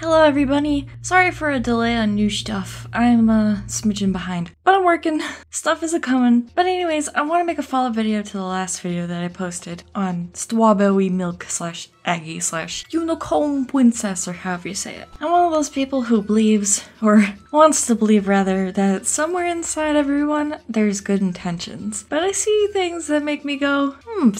Hello everybody! Sorry for a delay on new stuff. I'm a uh, smidgen behind. But I'm working. Stuff is a coming. But anyways, I want to make a follow-up video to the last video that I posted on strawberry milk slash Aggy slash unicorn princess or however you say it. I'm one of those people who believes, or wants to believe rather, that somewhere inside everyone there's good intentions. But I see things that make me go, hmm,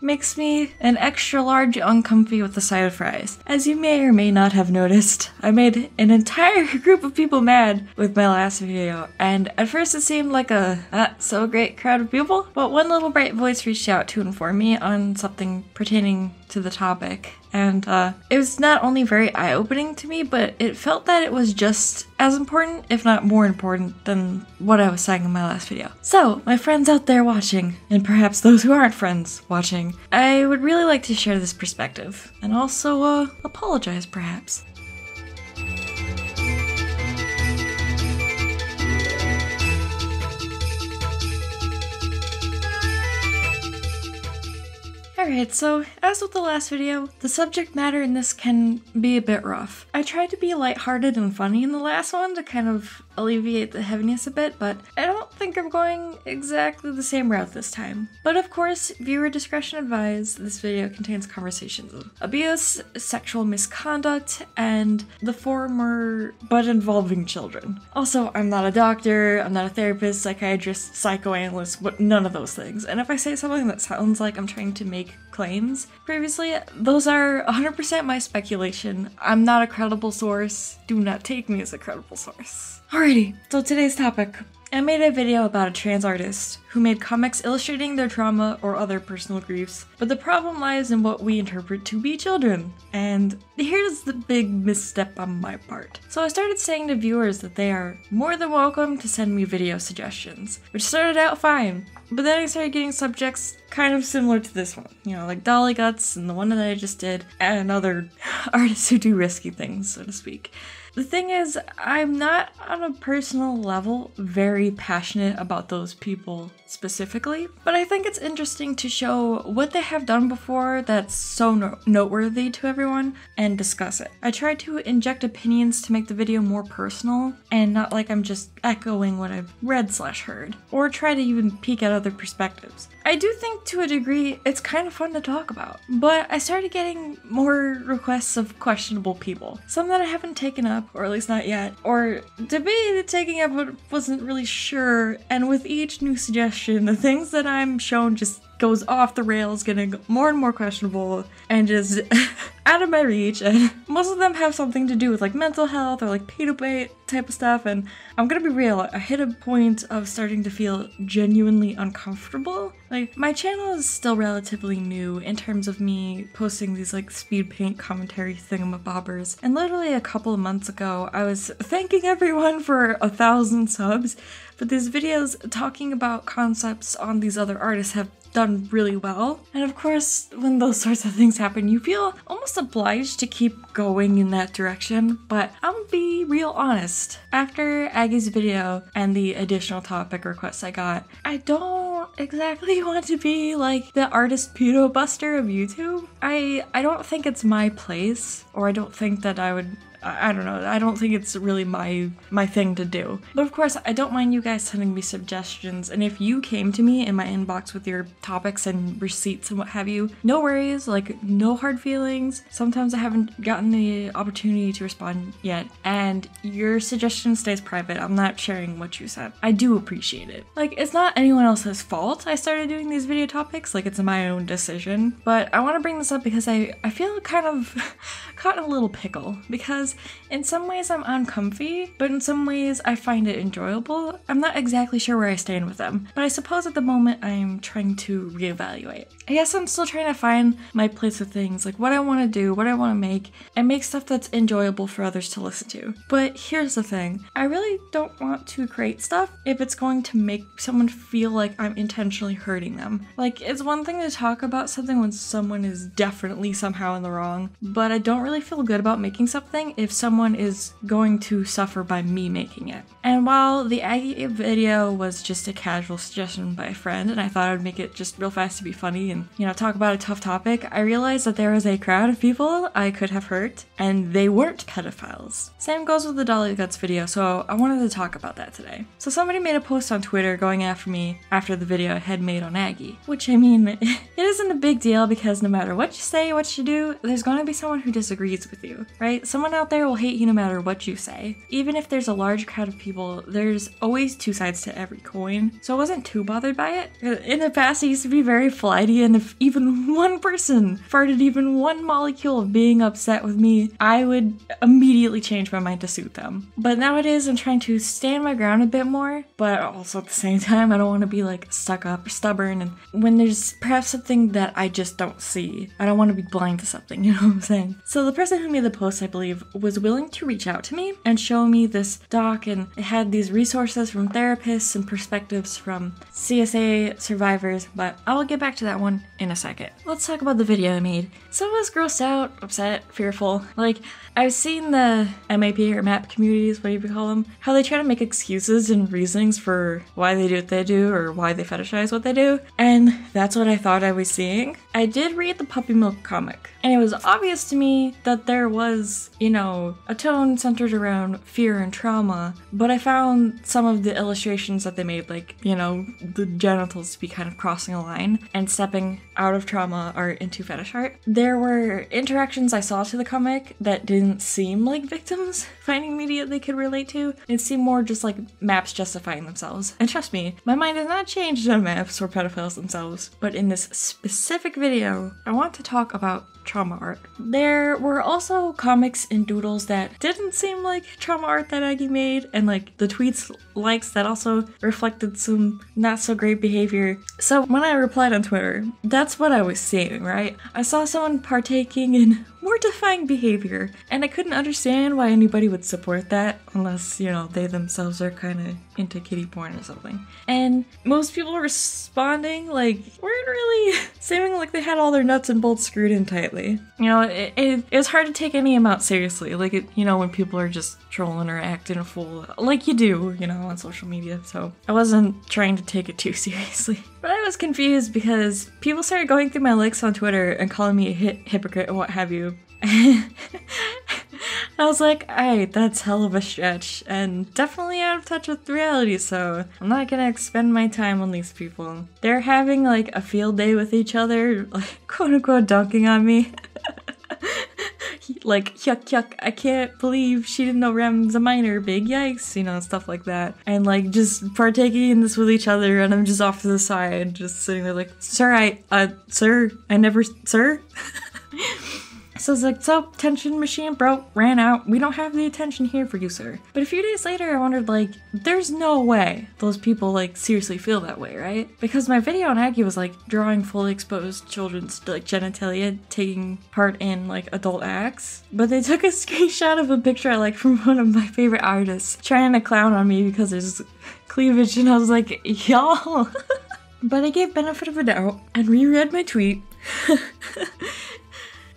makes me an extra large uncomfy with the side of fries. As you may or may not have noticed, I made an entire group of people mad with my last video, and at first it seemed like a not so great crowd of people, but one little bright voice reached out to inform me on something pertaining to the topic. And uh, it was not only very eye opening to me, but it felt that it was just as important, if not more important, than what I was saying in my last video. So, my friends out there watching, and perhaps those who aren't friends watching, I would really like to share this perspective, and also uh, apologize perhaps. Alright, so as with the last video, the subject matter in this can be a bit rough. I tried to be lighthearted and funny in the last one to kind of alleviate the heaviness a bit, but I don't think I'm going exactly the same route this time. But of course, viewer discretion advised, this video contains conversations of abuse, sexual misconduct, and the former but involving children. Also, I'm not a doctor, I'm not a therapist, psychiatrist, psychoanalyst, but none of those things. And if I say something that sounds like I'm trying to make claims previously, those are 100% my speculation. I'm not a credible source. Do not take me as a credible source. Alrighty, so today's topic. I made a video about a trans artist who made comics illustrating their trauma or other personal griefs, but the problem lies in what we interpret to be children. And here's the big misstep on my part. So I started saying to viewers that they are more than welcome to send me video suggestions, which started out fine, but then I started getting subjects kind of similar to this one, you know, like Dolly Guts and the one that I just did, and other artists who do risky things, so to speak. The thing is, I'm not on a personal level very passionate about those people specifically, but I think it's interesting to show what they have done before that's so no noteworthy to everyone and discuss it. I try to inject opinions to make the video more personal and not like I'm just echoing what I've read slash heard, or try to even peek at other perspectives. I do think to a degree it's kind of fun to talk about, but I started getting more requests of questionable people. Some that I haven't taken up, or at least not yet, or debated taking up but wasn't really sure, and with each new suggestion, the things that I'm shown just goes off the rails, getting more and more questionable, and just out of my reach, and most of them have something to do with like mental health or like pay to pay type of stuff. And I'm gonna be real, I hit a point of starting to feel genuinely uncomfortable. Like, my channel is still relatively new in terms of me posting these like speed paint commentary thingamabobbers. And literally a couple of months ago, I was thanking everyone for a thousand subs, but these videos talking about concepts on these other artists have done really well. And of course, when those sorts of things happen, you feel almost obliged to keep going in that direction. But I'm be real honest. After Aggy's video and the additional topic requests I got, I don't exactly want to be like the artist pedo buster of YouTube. I I don't think it's my place, or I don't think that I would I don't know. I don't think it's really my my thing to do. But of course, I don't mind you guys sending me suggestions. And if you came to me in my inbox with your topics and receipts and what have you, no worries. Like no hard feelings. Sometimes I haven't gotten the opportunity to respond yet, and your suggestion stays private. I'm not sharing what you said. I do appreciate it. Like it's not anyone else's fault. I started doing these video topics. Like it's my own decision. But I want to bring this up because I I feel kind of caught in a little pickle because in some ways I'm uncomfy, but in some ways I find it enjoyable. I'm not exactly sure where I stand with them, but I suppose at the moment I'm trying to reevaluate. I guess I'm still trying to find my place with things, like what I want to do, what I want to make, and make stuff that's enjoyable for others to listen to. But here's the thing I really don't want to create stuff if it's going to make someone feel like I'm intentionally hurting them. Like, it's one thing to talk about something when someone is definitely somehow in the wrong, but I don't really feel good about making something if someone is going to suffer by me making it. And while the Aggy video was just a casual suggestion by a friend, and I thought I would make it just real fast to be funny and, you know, talk about a tough topic, I realized that there was a crowd of people I could have hurt, and they weren't pedophiles. Same goes with the Dolly Guts video, so I wanted to talk about that today. So somebody made a post on Twitter going after me after the video I had made on Aggy, which I mean, it isn't a big deal because no matter what you say, what you do, there's going to be someone who disagrees with you, right? Someone out there will hate you no matter what you say. Even if there's a large crowd of people, there's always two sides to every coin. So I wasn't too bothered by it. In the past, I used to be very flighty, and if even one person farted even one molecule of being upset with me, I would immediately change my mind to suit them. But nowadays, I'm trying to stand my ground a bit more, but also at the same time, I don't want to be like stuck up or stubborn. And when there's perhaps something that I just don't see, I don't want to be blind to something, you know what I'm saying? So the person who made the post, I believe, was willing to reach out to me and show me this doc, and it had these resources from therapists and perspectives from CSA survivors, but I will get back to that one in a second. Let's talk about the video I made. So I was grossed out, upset, fearful. Like, I've seen the MAP or MAP communities, what do you call them, how they try to make excuses and reasonings for why they do what they do or why they fetishize what they do, and that's what I thought I was seeing. I did read the Puppy Milk comic, and it was obvious to me that there was, you know, a tone centered around fear and trauma, but I found some of the illustrations that they made, like, you know, the genitals to be kind of crossing a line and stepping out of trauma or into fetish art. There were interactions I saw to the comic that didn't seem like victims finding media they could relate to. It seemed more just like maps justifying themselves. And trust me, my mind has not changed on maps or pedophiles themselves, but in this specific video, I want to talk about trauma art. There were also comics and doodles that didn't seem like trauma art that Aggy made, and like the tweets likes that also reflected some not so great behavior. So when I replied on Twitter, that's what I was seeing, right? I saw someone partaking in mortifying behavior, and I couldn't understand why anybody would support that unless, you know, they themselves are kind of into kitty porn or something. And most people responding, like, weren't really seeming like they had all their nuts and bolts screwed in tightly. You know, it, it, it was hard to take any amount seriously. Like, it, you know, when people are just trolling or acting a fool, like you do, you know, on social media. So I wasn't trying to take it too seriously. But I was confused because people started going through my likes on Twitter and calling me a hi- hypocrite and what have you. I was like, alright, that's hell of a stretch, and definitely out of touch with reality, so I'm not gonna expend my time on these people. They're having like a field day with each other, like quote unquote dunking on me. like, yuck yuck, I can't believe she didn't know Rem's a minor, big yikes, you know, stuff like that. And like just partaking in this with each other, and I'm just off to the side, just sitting there like, sir, I, uh, sir, I never, sir? So it's like, so tension machine broke, ran out. We don't have the attention here for you, sir. But a few days later, I wondered, like, there's no way those people, like, seriously feel that way, right? Because my video on Aggy was, like, drawing fully exposed children's, like, genitalia taking part in, like, adult acts. But they took a screenshot of a picture I like from one of my favorite artists trying to clown on me because there's cleavage, and I was like, y'all. but I gave benefit of a doubt and reread my tweet.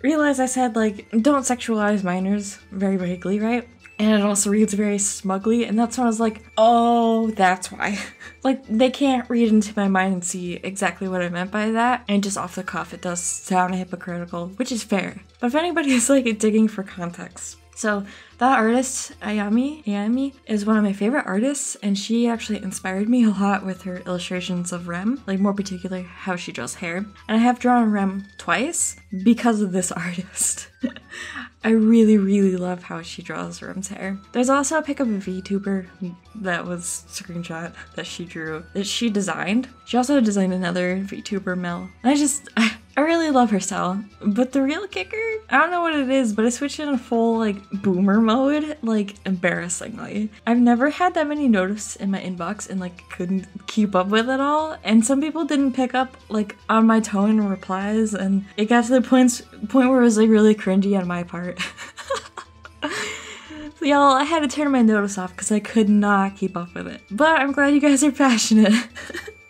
Realize I said, like, don't sexualize minors very vaguely, right? And it also reads very smugly, and that's when I was like, oh, that's why. like, they can't read into my mind and see exactly what I meant by that, and just off the cuff, it does sound hypocritical, which is fair. But if anybody is like digging for context, so that artist, Ayami, Ayami, is one of my favorite artists, and she actually inspired me a lot with her illustrations of Rem, like more particularly how she draws hair. And I have drawn Rem twice because of this artist. I really, really love how she draws Rem's hair. There's also a pic of a VTuber that was screenshot that she drew, that she designed. She also designed another VTuber, Mel. And I just, I, I really love her style. But the real kicker, I don't know what it is, but I switched in a full like boomer mode, like embarrassingly. I've never had that many notices in my inbox and like couldn't keep up with it all. And some people didn't pick up like on my tone and replies, and it got to the point point where it was like really cringy on my part. so y'all, I had to turn my notice off because I could not keep up with it. But I'm glad you guys are passionate.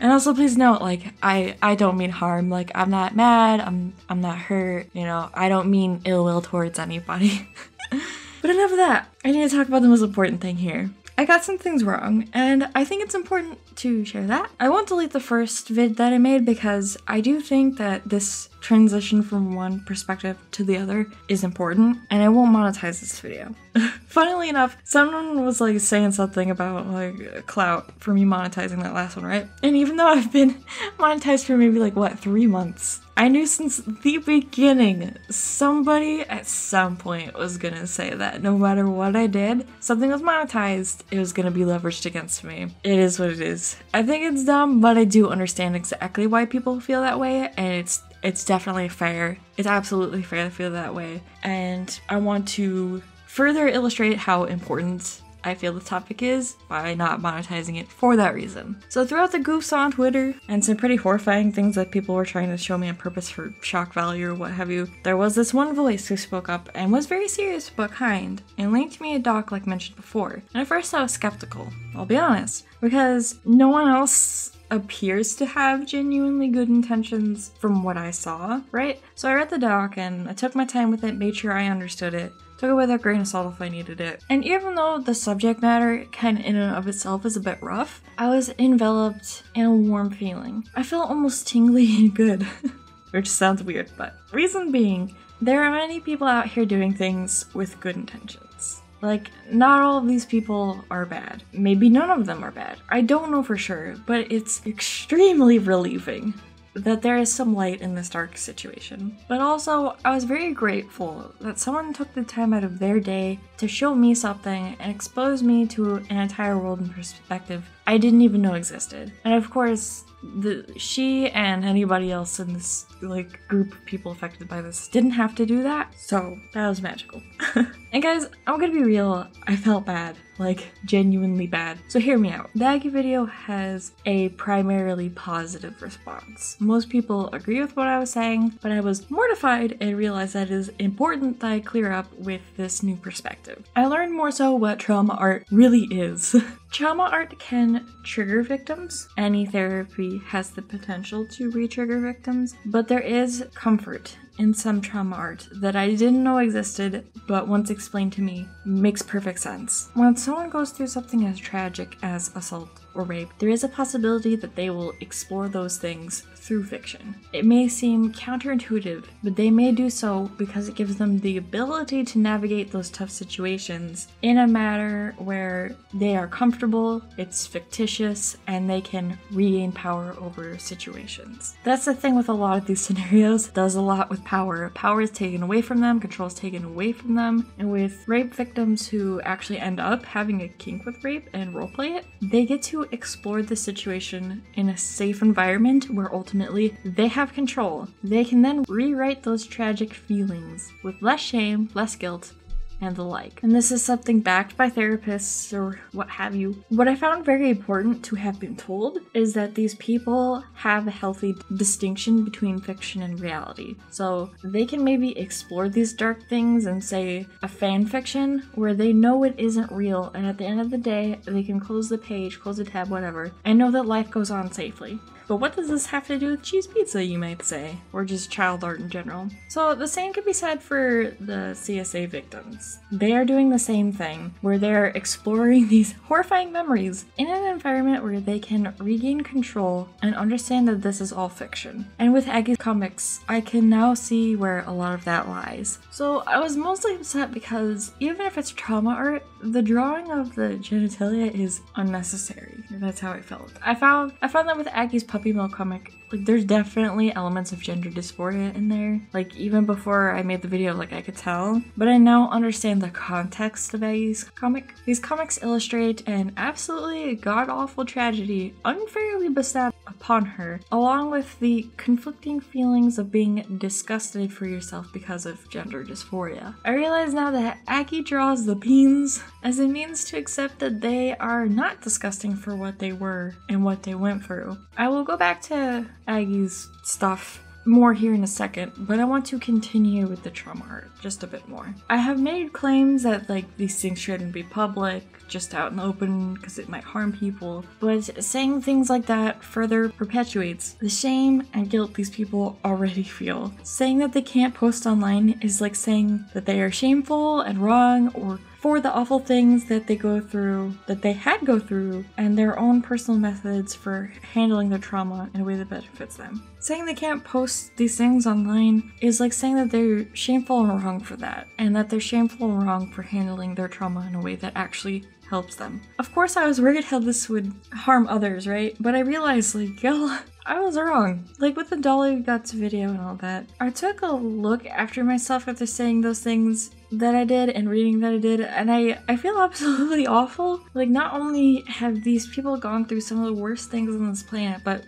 and also please note, like, I I don't mean harm. Like, I'm not mad. I'm I'm not hurt. You know, I don't mean ill will towards anybody. but enough of that. I need to talk about the most important thing here. I got some things wrong, and I think it's important to share that. I won't delete the first vid that I made because I do think that this transition from one perspective to the other is important, and I won't monetize this video. Funnily enough, someone was like saying something about like clout for me monetizing that last one, right? And even though I've been monetized for maybe like what, three months, I knew since the beginning somebody at some point was gonna say that no matter what I did, something was monetized, it was gonna be leveraged against me. It is what it is. I think it's dumb, but I do understand exactly why people feel that way, and it's it's definitely fair. It's absolutely fair to feel that way. And I want to further illustrate how important I feel the topic is by not monetizing it for that reason. So throughout the goofs on Twitter and some pretty horrifying things that people were trying to show me on purpose for shock value or what have you, there was this one voice who spoke up and was very serious but kind and linked me a doc like mentioned before. And at first I was skeptical, I'll be honest, because no one else appears to have genuinely good intentions from what I saw, right? So I read the doc and I took my time with it, made sure I understood it, took it with a grain of salt if I needed it. And even though the subject matter kind of in and of itself is a bit rough, I was enveloped in a warm feeling. I felt almost tingly and good, which sounds weird, but reason being, there are many people out here doing things with good intentions. Like, not all of these people are bad. Maybe none of them are bad. I don't know for sure, but it's extremely relieving that there is some light in this dark situation. But also, I was very grateful that someone took the time out of their day to show me something and expose me to an entire world and perspective I didn't even know existed. And of course, the she and anybody else in this like group of people affected by this didn't have to do that. So that was magical. And guys i'm gonna be real. I felt bad. Like genuinely bad. So hear me out. The aggy video has a primarily positive response. Most people agree with what i was saying but i was mortified and realized that it is important that i clear up with this new perspective. I learned more so what trauma art really is. Trauma art can trigger victims. Any therapy has the potential to re trigger victims, but there is comfort in some trauma art that I didn't know existed, but once explained to me, makes perfect sense. When someone goes through something as tragic as assault or rape, there is a possibility that they will explore those things through fiction. It may seem counterintuitive, but they may do so because it gives them the ability to navigate those tough situations in a manner where they are comfortable, it's fictitious, and they can regain power over situations. That's the thing with a lot of these scenarios, does a lot with power. Power is taken away from them, control is taken away from them, and with rape victims who actually end up having a kink with rape and roleplay it, they get to explore the situation in a safe environment where ultimately they have control. They can then rewrite those tragic feelings with less shame, less guilt, and the like. And this is something backed by therapists or what have you. What I found very important to have been told is that these people have a healthy distinction between fiction and reality. So they can maybe explore these dark things and say a fan fiction where they know it isn't real, and at the end of the day, they can close the page, close the tab, whatever, and know that life goes on safely. But what does this have to do with cheese pizza, you might say? Or just child art in general? So the same could be said for the CSA victims. They are doing the same thing, where they're exploring these horrifying memories in an environment where they can regain control and understand that this is all fiction. And with Aggy's comics, I can now see where a lot of that lies. So I was mostly upset because even if it's trauma art, the drawing of the genitalia is unnecessary. That's how I felt. I found I found that with Aggy's puppy milk comic, like there's definitely elements of gender dysphoria in there. Like even before I made the video, like I could tell. But I now understand the context of Aggy's comic. These comics illustrate an absolutely god-awful tragedy unfairly bestowed upon her, along with the conflicting feelings of being disgusted for yourself because of gender dysphoria. I realize now that Aggy draws the beans as a means to accept that they are not disgusting for what they were and what they went through. I will go back to Aggy's stuff more here in a second, but I want to continue with the trauma art just a bit more. I have made claims that like these things shouldn't be public, just out in the open because it might harm people, but saying things like that further perpetuates the shame and guilt these people already feel. Saying that they can't post online is like saying that they are shameful and wrong or for the awful things that they go through, that they had go through, and their own personal methods for handling their trauma in a way that benefits them. Saying they can't post these things online is like saying that they're shameful and wrong for that, and that they're shameful and wrong for handling their trauma in a way that actually helps them. Of course, I was worried how this would harm others, right? But I realized, like, yo, I was wrong. Like with the Dolly Guts video and all that, I took a look after myself after saying those things that I did and reading that I did, and I, I feel absolutely awful. Like, not only have these people gone through some of the worst things on this planet, but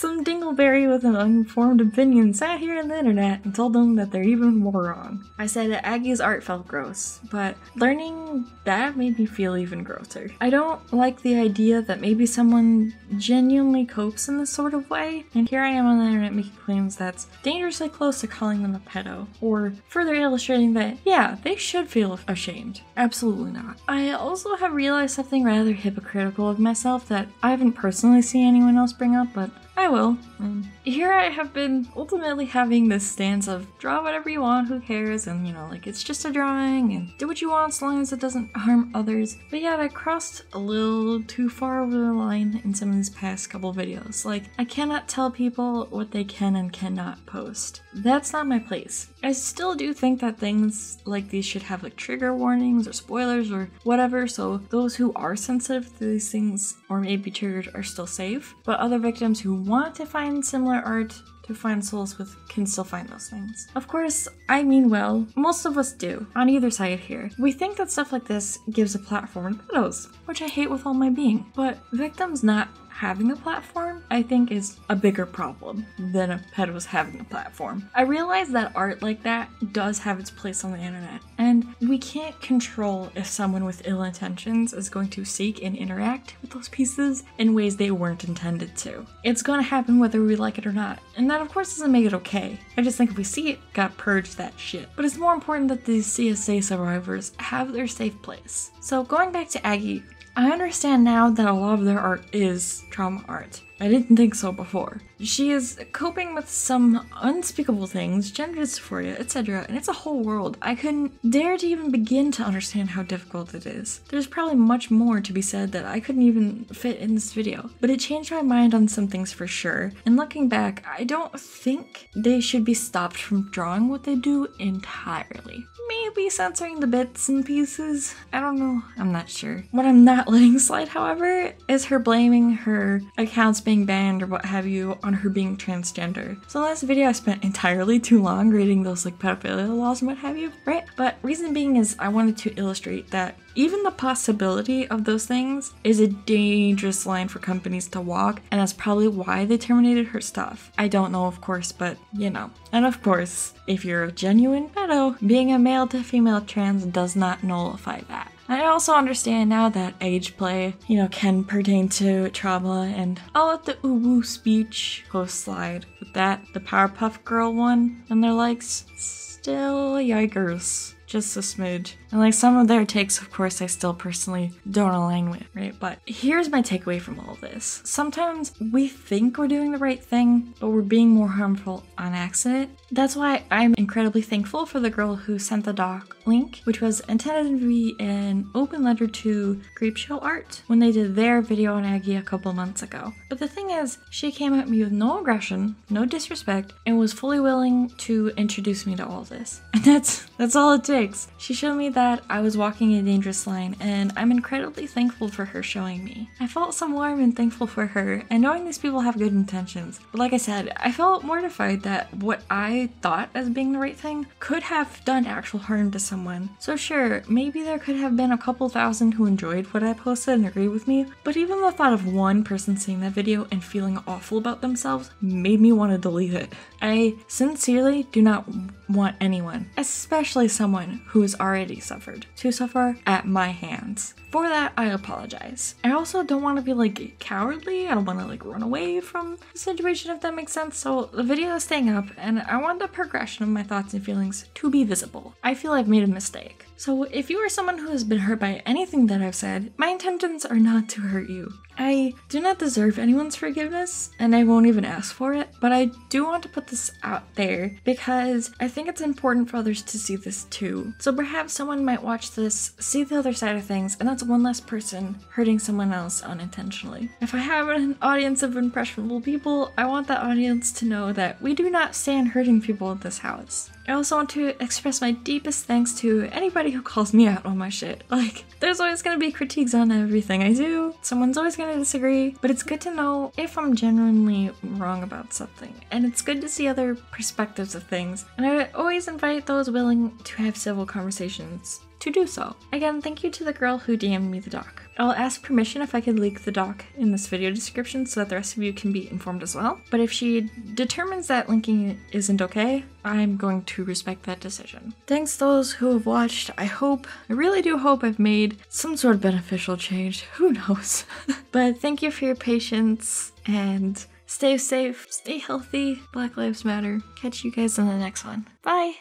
some dingleberry with an uninformed opinion sat here on the internet and told them that they're even more wrong. I said that Aggy's art felt gross, but learning that made me feel even grosser. I don't like the idea that maybe someone genuinely copes in this sort of way, and here I am on the internet making claims that's dangerously close to calling them a pedo, or further illustrating that, yeah, they should feel ashamed. Absolutely not. I also have realized something rather hypocritical of myself that I haven't personally seen anyone else bring up, but I will. Um, here I have been ultimately having this stance of draw whatever you want, who cares, and you know, like it's just a drawing and do what you want as long as it doesn't harm others. But yeah, I crossed a little too far over the line in some of these past couple videos. Like, I cannot tell people what they can and cannot post. That's not my place. I still do think that things like these should have like trigger warnings or spoilers or whatever, so those who are sensitive to these things or may be triggered are still safe. But other victims who want to find similar art to find souls with can still find those things. Of course, I mean well, most of us do, on either side here. We think that stuff like this gives a platform to those, which I hate with all my being. But victims not having a platform, I think is a bigger problem than a pedos having a platform. I realize that art like that does have its place on the internet, and we can't control if someone with ill intentions is going to seek and interact with those pieces in ways they weren't intended to. It's gonna happen whether we like it or not, and that of course doesn't make it okay. I just think if we see it, gotta purge that shit. But it's more important that these CSA survivors have their safe place. So going back to Aggy, I understand now that a lot of their art is trauma art. I didn't think so before. She is coping with some unspeakable things, gender dysphoria, etc., and it's a whole world. I couldn't dare to even begin to understand how difficult it is. There's probably much more to be said that I couldn't even fit in this video, but it changed my mind on some things for sure. And looking back, I don't think they should be stopped from drawing what they do entirely. Maybe censoring the bits and pieces. I don't know. I'm not sure. What I'm not letting slide, however, is her blaming her accounts being banned or what have you on her being transgender. So in last video I spent entirely too long reading those like pedophilia laws and what have you, right? But reason being is I wanted to illustrate that even the possibility of those things is a dangerous line for companies to walk, and that's probably why they terminated her stuff. I don't know, of course, but you know. And of course, if you're a genuine pedo, being a male to female trans does not nullify that. I also understand now that age play, you know, can pertain to trauma, and I'll let the uwu speech post slide with that. The Powerpuff Girl one and their likes, still yikers just a smidge. And like some of their takes, of course, I still personally don't align with, right? But here's my takeaway from all this. Sometimes we think we're doing the right thing, but we're being more harmful on accident. That's why I'm incredibly thankful for the girl who sent the doc link, which was intended to be an open letter to Creepshow Art when they did their video on Aggy a couple months ago. But the thing is, she came at me with no aggression, no disrespect, and was fully willing to introduce me to all this. And that's that's all it takes. She showed me that I was walking a dangerous line, and I'm incredibly thankful for her showing me. I felt so warm and thankful for her, and knowing these people have good intentions. But like I said, I felt mortified that what I thought as being the right thing could have done actual harm to someone. So sure, maybe there could have been a couple thousand who enjoyed what I posted and agreed with me, but even the thought of one person seeing that video and feeling awful about themselves made me want to delete it. I sincerely do not want anyone, especially someone who has already suffered to suffer at my hands. For that, I apologize. I also don't want to be like cowardly. I don't want to like run away from the situation, if that makes sense. So the video is staying up, and I want the progression of my thoughts and feelings to be visible. I feel I've made a mistake. So if you are someone who has been hurt by anything that I've said, my intentions are not to hurt you. I do not deserve anyone's forgiveness, and I won't even ask for it, but I do want to put this out there because I think it's important for others to see this too. So perhaps someone might watch this, see the other side of things, and that's one less person hurting someone else unintentionally. If I have an audience of impressionable people, I want that audience to know that we do not stand hurting people in this house. I also want to express my deepest thanks to anybody who calls me out on my shit. Like, there's always gonna be critiques on everything I do. Someone's always gonna disagree, but it's good to know if I'm genuinely wrong about something. And it's good to see other perspectives of things. And I always invite those willing to have civil conversations to do so. Again, thank you to the girl who DM'd me the doc. I'll ask permission if I could leak the doc in this video description so that the rest of you can be informed as well. But if she determines that linking isn't okay, I'm going to respect that decision. Thanks those who have watched. I hope, I really do hope I've made some sort of beneficial change. Who knows? but thank you for your patience and stay safe, stay healthy. Black Lives Matter. Catch you guys in the next one. Bye!